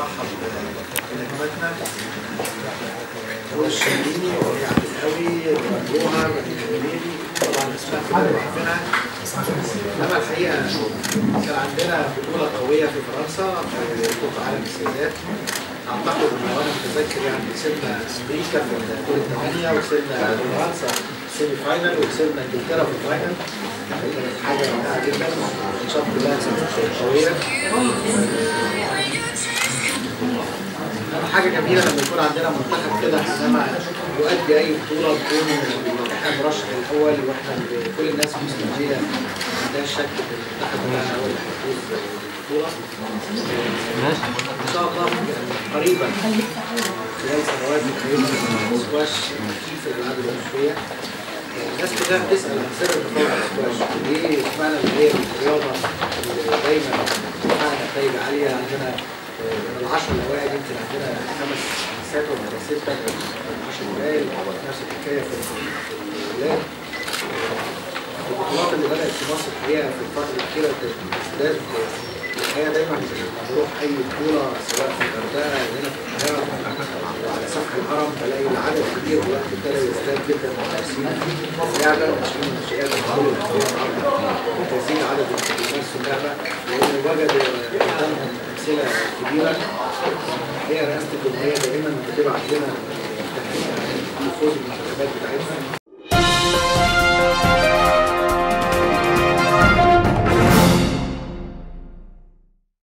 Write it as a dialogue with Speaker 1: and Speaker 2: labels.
Speaker 1: بصراحه بنجمتنا نور الشربيني وربيع عبد القوي ومجوهر طبعا اسماء كلنا عارفينها انما الحقيقة كان عندنا بطوله قويه في فرنسا في بطوله عالم السيدات اعتقد ان أنا متذكر يعني وصلنا بلجيكا في الدور الثمانيه وصلنا فرنسا semi final وصلنا انجلترا في ال final كانت حاجة رائعه جدا ماتشات كلها قويه حاجة جميلة لما يكون عندنا منتخب كده انما يؤدي أي بطولة نكون إحنا المرشح الأول وإحنا كل الناس في اسكندريه ما عندهاش شك إن المنتخب بتاعنا هو اللي هيفوز بالبطولة. إن شاء الله قريبا. خلال سنوات قريبه السكواش كيف الالعاب الاولمبيه الناس كلها بتسأل عن سر تطور السكواش ليه فعلا هي الرياضة اللي دايما بتحقق نتائج عالية؟ عندنا من العشر الاوائل يمكن عندنا سته من العشر الاوائل نفس الحكاية في الولاد البطولات اللي بدأت في مصر الحقيقة في الفترة الأخيرة تزداد الحقيقة دايما بروح أي بطولة سواء في الغردقة أو هنا في القاهرة وعلى سفح الهرم بلاقي العدد كبير والوقت ابتدى يزداد جدا من الممارسين لعبة وماشيين منشئات الدول تزيد عدد اللي بيمارسوا اللعبة لأن وجد قدامهم امثله كبيرة. هي رئاسة الجمهورية دايما بتبعت لنا بتاعتنا